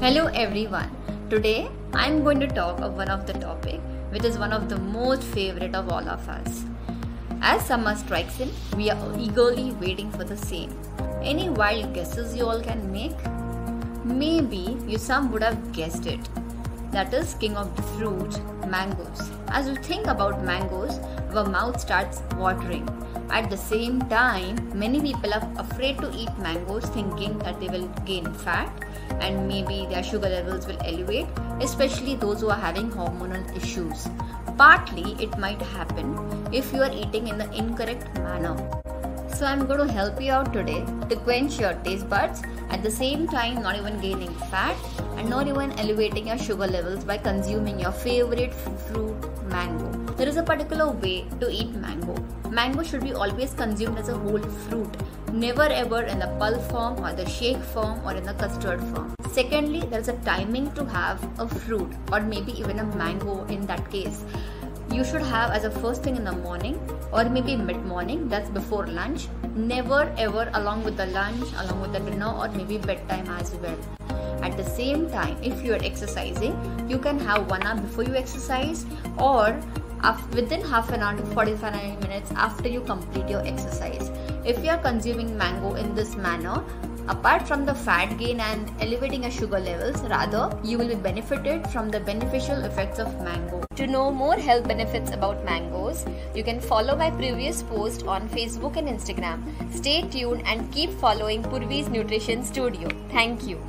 Hello everyone. Today I'm going to talk of one of the topic which is one of the most favorite of all of us. As summer strikes in, we are eagerly waiting for the same. Any wild guesses you all can make? Maybe you some would have guessed it. That is king of the fruit, mangoes. As you think about mangoes, our mouth starts watering. At the same time, many people are afraid to eat mangoes thinking that they will gain fat and maybe their sugar levels will elevate, especially those who are having hormonal issues. Partly, it might happen if you are eating in the incorrect manner. So, I'm going to help you out today to quench your taste buds at the same time, not even gaining fat and not even elevating your sugar levels by consuming your favorite fruit, mango. There is a particular way to eat mango. Mango should be always consumed as a whole fruit, never ever in the pulp form or the shake form or in the custard form. Secondly, there is a timing to have a fruit or maybe even a mango in that case you should have as a first thing in the morning or maybe mid morning that's before lunch never ever along with the lunch along with the dinner or maybe bedtime as well at the same time if you are exercising you can have one hour before you exercise or within half an hour to 45 minutes after you complete your exercise. If you are consuming mango in this manner, apart from the fat gain and elevating your sugar levels, rather you will be benefited from the beneficial effects of mango. To know more health benefits about mangoes, you can follow my previous post on Facebook and Instagram. Stay tuned and keep following Purvi's Nutrition Studio. Thank you.